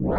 you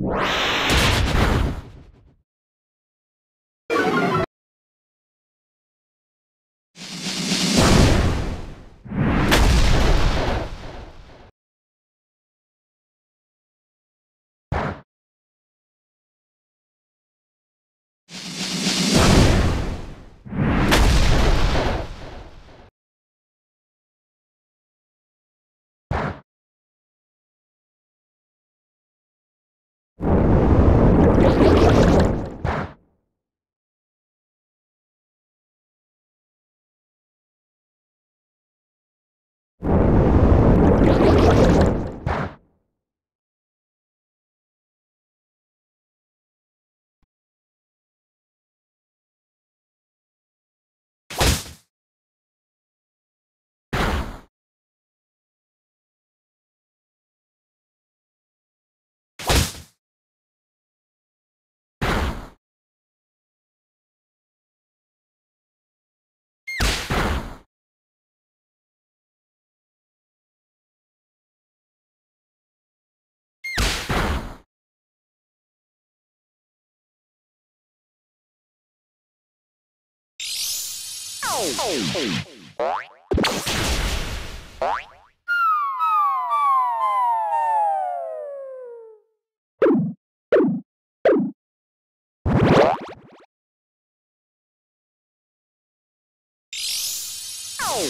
you. Oh,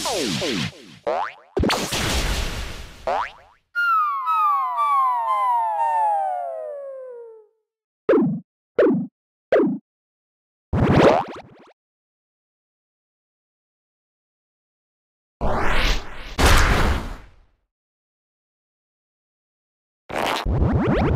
oh, oh. you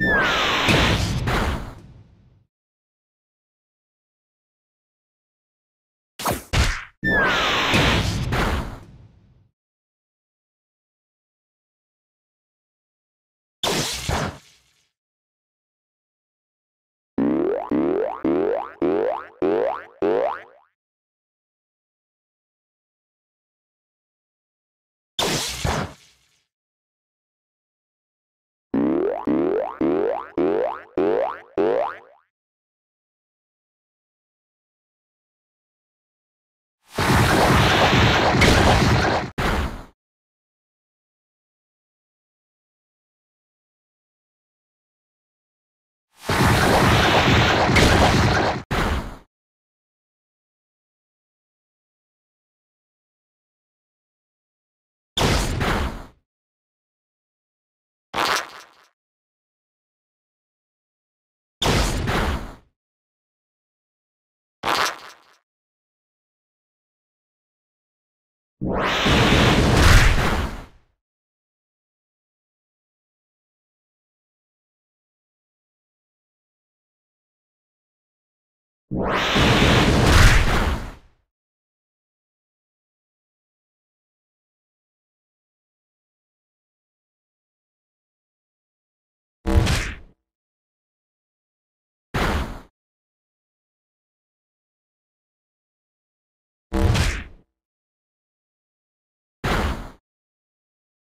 WHAT you